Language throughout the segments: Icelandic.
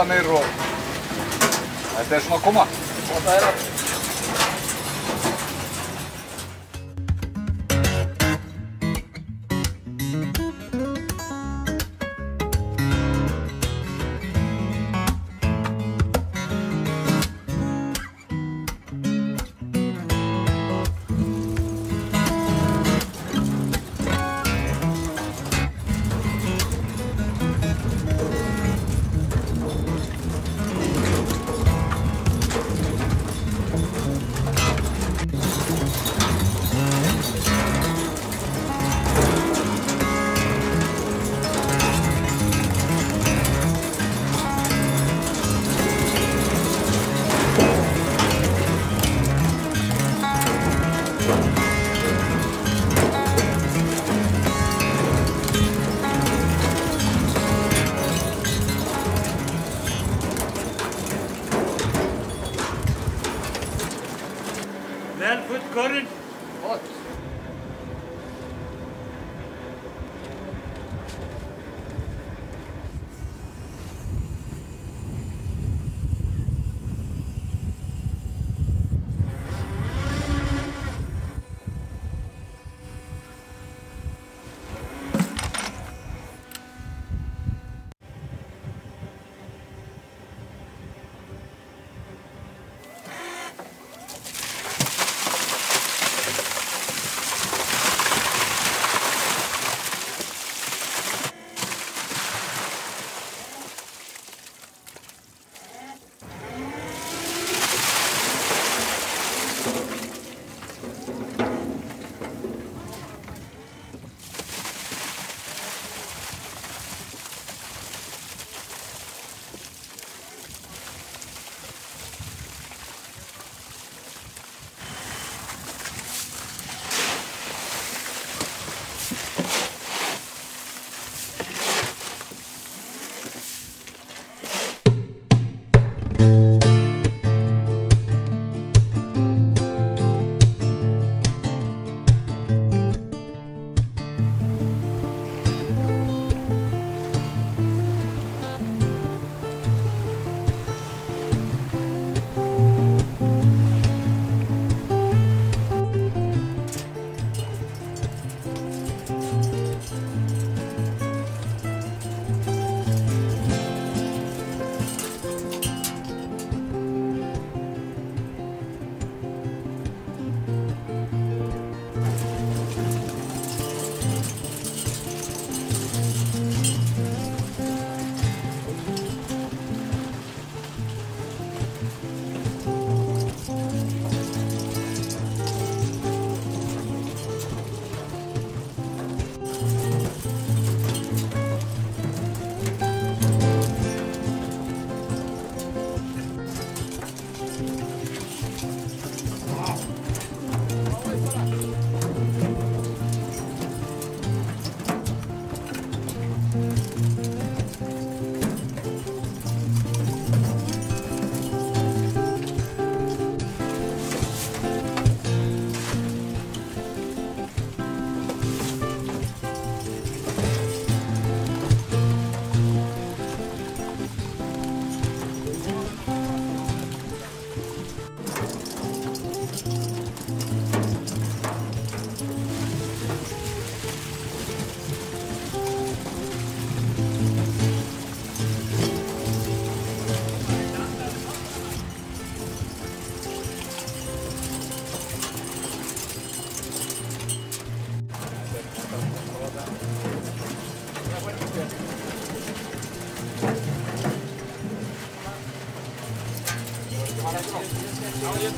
pantanir og þetta er svona að koma. Og það er að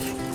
your life.